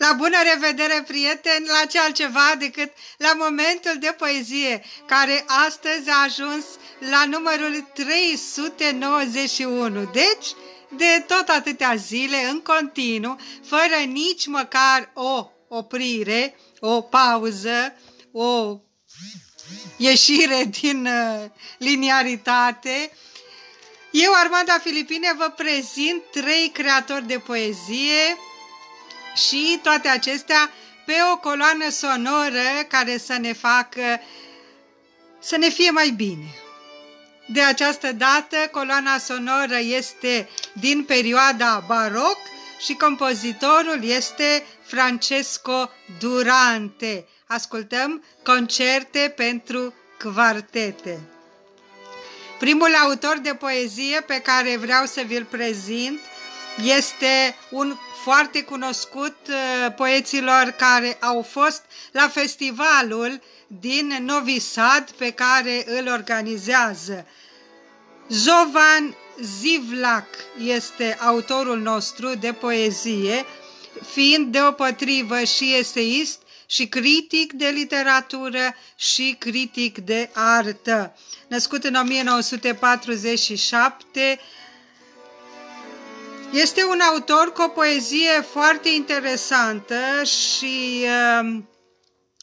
La bună revedere, prieteni, la ce altceva decât la momentul de poezie, care astăzi a ajuns la numărul 391. Deci, de tot atâtea zile, în continuu, fără nici măcar o oprire, o pauză, o ieșire din uh, liniaritate, eu, Armanda Filipine, vă prezint trei creatori de poezie și toate acestea pe o coloană sonoră care să ne facă să ne fie mai bine. De această dată, coloana sonoră este din perioada baroc și compozitorul este Francesco Durante. Ascultăm concerte pentru quartete. Primul autor de poezie pe care vreau să vi-l prezint este un foarte cunoscut uh, poeților care au fost la festivalul din Novi Sad pe care îl organizează. Zovan Zivlak este autorul nostru de poezie, fiind deopotrivă și eseist și critic de literatură și critic de artă. Născut în 1947, este un autor cu o poezie foarte interesantă și um,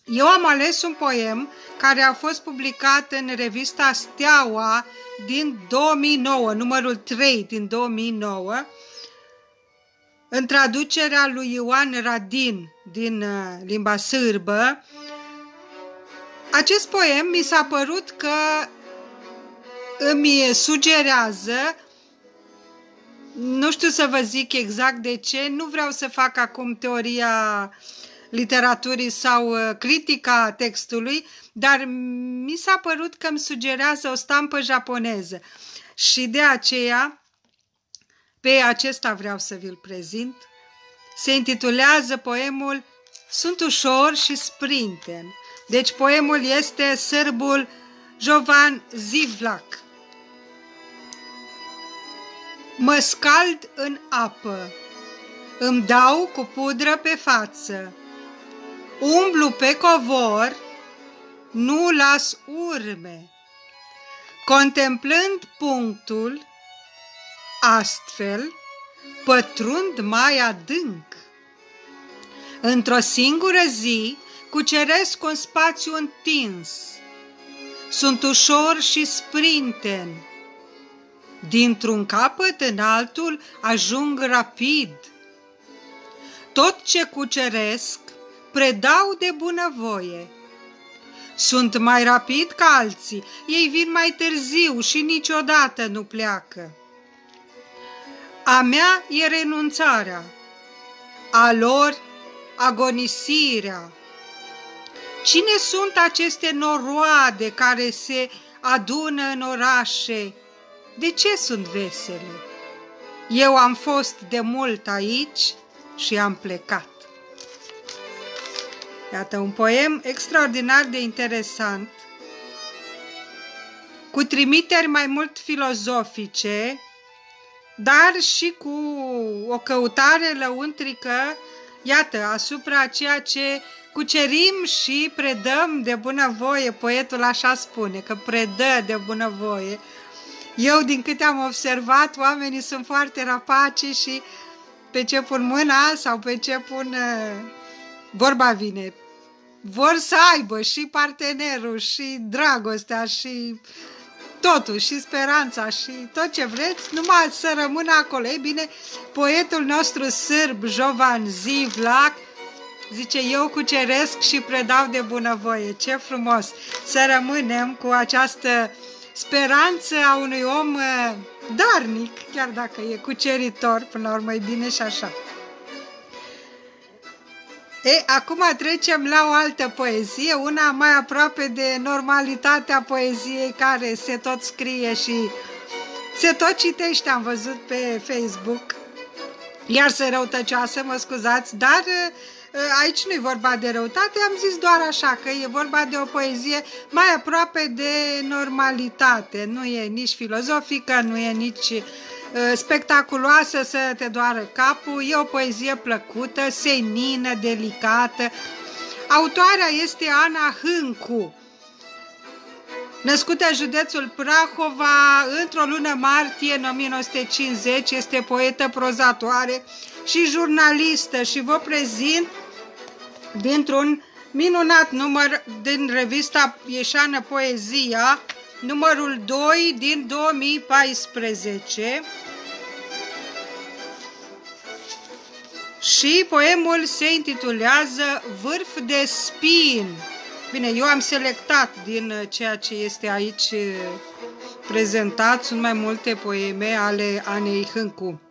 eu am ales un poem care a fost publicat în revista Steaua din 2009, numărul 3 din 2009, în traducerea lui Ioan Radin din uh, limba sârbă. Acest poem mi s-a părut că îmi sugerează nu știu să vă zic exact de ce, nu vreau să fac acum teoria literaturii sau uh, critica textului, dar mi s-a părut că îmi sugerează o stampă japoneză și de aceea pe acesta vreau să vi-l prezint. Se intitulează poemul Sunt ușor și sprinten. Deci poemul este sârbul Jovan Zivlak. Mă scald în apă, îmi dau cu pudră pe față, umblu pe covor, nu las urme. Contemplând punctul, astfel pătrund mai adânc. Într-o singură zi cuceresc un spațiu întins. Sunt ușor și sprinten, Dintr-un capăt în altul ajung rapid. Tot ce cuceresc, predau de bunăvoie. Sunt mai rapid ca alții, ei vin mai târziu și niciodată nu pleacă. A mea e renunțarea, a lor agonisirea. Cine sunt aceste noroade care se adună în orașe, de ce sunt vesele? Eu am fost de mult aici și am plecat. Iată un poem extraordinar de interesant, cu trimiteri mai mult filozofice, dar și cu o căutare lăuntrică, iată, asupra ceea ce cucerim și predăm de bunăvoie. Poetul așa spune, că predă de bunăvoie eu, din câte am observat, oamenii sunt foarte rapaci și pe ce pun mâna sau pe ce pun... Uh, vorba vine. Vor să aibă și partenerul, și dragostea, și totul, și speranța, și tot ce vreți, numai să rămână acolo. Ei bine, poetul nostru sârb, Jovan Zivlac, zice, eu cuceresc și predau de bunăvoie. Ce frumos să rămânem cu această uh, speranță a unui om uh, darnic, chiar dacă e cuceritor, până la urmă e bine și așa. E, acum trecem la o altă poezie, una mai aproape de normalitatea poeziei care se tot scrie și se tot citește, am văzut pe Facebook. Iar se răutăcioasă, mă scuzați, dar uh, Ă, aici nu e vorba de răutate, am zis doar așa, că e vorba de o poezie mai aproape de normalitate. Nu e nici filozofică, nu e nici uh, spectaculoasă să te doară capul, e o poezie plăcută, senină, delicată. Autoarea este Ana Hâncu, Născută în județul Prahova, într-o lună martie în 1950, este poetă, prozatoare și jurnalistă și vă prezint dintr-un minunat număr din revista Ieșană Poezia, numărul 2 din 2014. Și poemul se intitulează Vârf de spin. Bine, eu am selectat din ceea ce este aici prezentat, sunt mai multe poeme ale Anei Hâncu.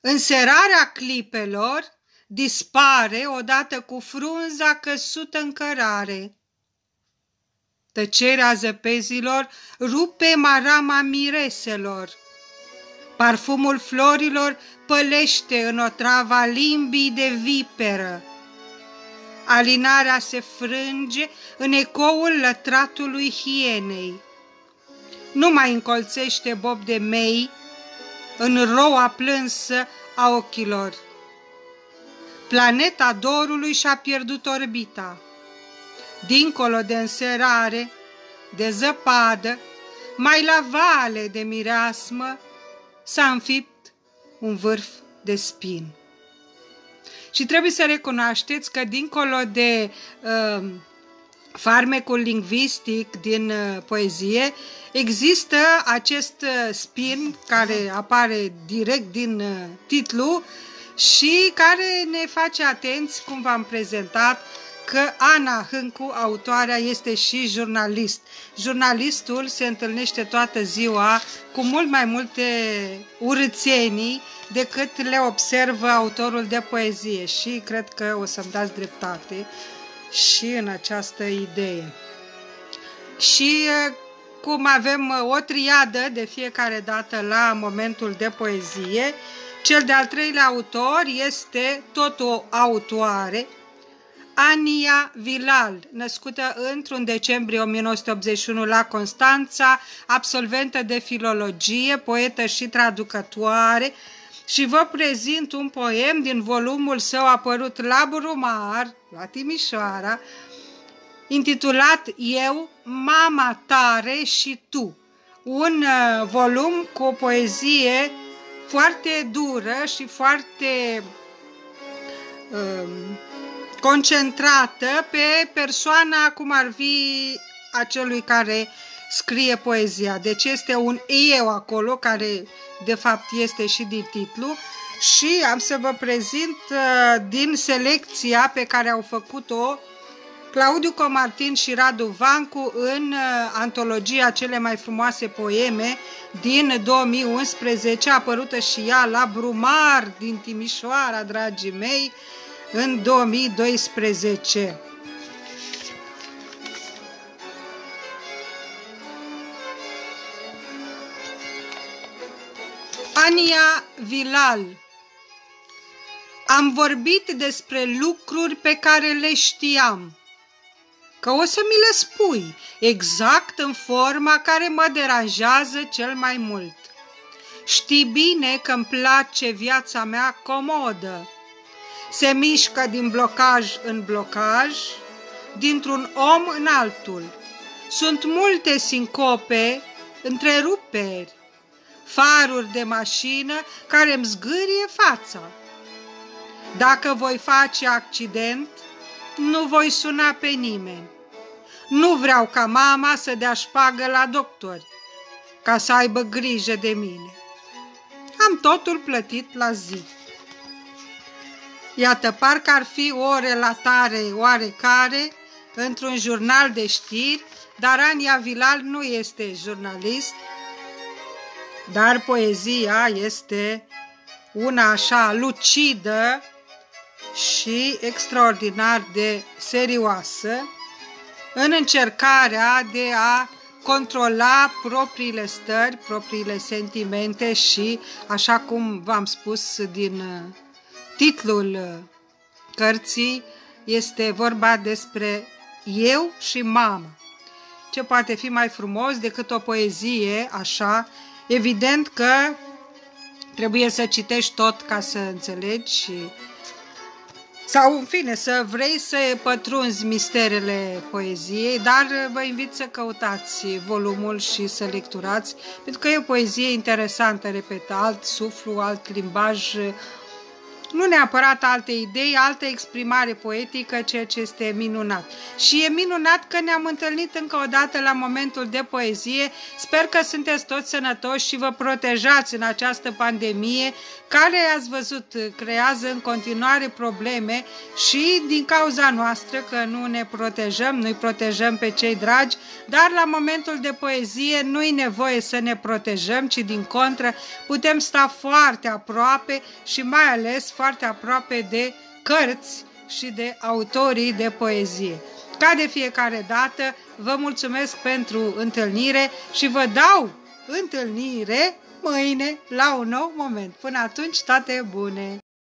Înserarea clipelor dispare odată cu frunza căsută în cărare. Tăcerea zăpezilor rupe marama mireselor. Parfumul florilor pălește în otrava limbii de viperă. Alinarea se frânge în ecoul lătratului hienei. Nu mai încolțește bob de mei în roa plânsă a ochilor. Planeta dorului și-a pierdut orbita. Dincolo de înserare, de zăpadă, mai la vale de mireasmă, s-a înfipt un vârf de spin. Și trebuie să recunoașteți că dincolo de uh, farmecul lingvistic din uh, poezie, există acest uh, spin care apare direct din uh, titlu și care ne face atenți, cum v-am prezentat, că Ana Hâncu, autoarea, este și jurnalist. Jurnalistul se întâlnește toată ziua cu mult mai multe urățenii decât le observă autorul de poezie și cred că o să-mi dați dreptate și în această idee. Și cum avem o triadă de fiecare dată la momentul de poezie, cel de-al treilea autor este tot o autoare, Ania Vilal, născută într-un decembrie 1981 la Constanța, absolventă de filologie, poetă și traducătoare, și vă prezint un poem din volumul său apărut la Brumar, la Timișoara, intitulat Eu, Mama Tare și Tu. Un uh, volum cu o poezie foarte dură și foarte uh, concentrată pe persoana cum ar fi acelui care scrie poezia. Deci este un eu acolo, care de fapt este și din titlu, și am să vă prezint uh, din selecția pe care au făcut-o Claudiu Comartin și Radu Vancu în uh, antologia Cele mai frumoase poeme din 2011, apărută și ea la Brumar din Timișoara, dragii mei, în 2012. Ania Vilal Am vorbit despre lucruri pe care le știam, că o să mi le spui, exact în forma care mă deranjează cel mai mult. Știi bine că îmi place viața mea comodă. Se mișcă din blocaj în blocaj, dintr-un om în altul. Sunt multe sincope, întreruperi, faruri de mașină care îmi zgârie fața. Dacă voi face accident, nu voi suna pe nimeni. Nu vreau ca mama să dea șpagă la doctori, ca să aibă grijă de mine. Am totul plătit la zi. Iată, parcă ar fi o relatare oarecare într-un jurnal de știri, dar Ania Vilal nu este jurnalist, dar poezia este una așa lucidă și extraordinar de serioasă în încercarea de a controla propriile stări, propriile sentimente și, așa cum v-am spus din uh, titlul uh, cărții, este vorba despre eu și mamă. Ce poate fi mai frumos decât o poezie așa Evident că trebuie să citești tot ca să înțelegi și sau, în fine, să vrei să pătrunzi misterele poeziei, dar vă invit să căutați volumul și să lecturați, pentru că e o poezie interesantă, repet, alt suflu, alt limbaj, nu neapărat alte idei, altă exprimare poetică, ceea ce este minunat. Și e minunat că ne-am întâlnit încă o dată la momentul de poezie. Sper că sunteți toți sănătoși și vă protejați în această pandemie care, ați văzut, creează în continuare probleme și din cauza noastră că nu ne protejăm, nu-i protejăm pe cei dragi, dar la momentul de poezie nu-i nevoie să ne protejăm, ci din contră putem sta foarte aproape și mai ales foarte aproape de cărți și de autorii de poezie. Ca de fiecare dată, vă mulțumesc pentru întâlnire și vă dau întâlnire mâine la un nou moment. Până atunci, toate bune!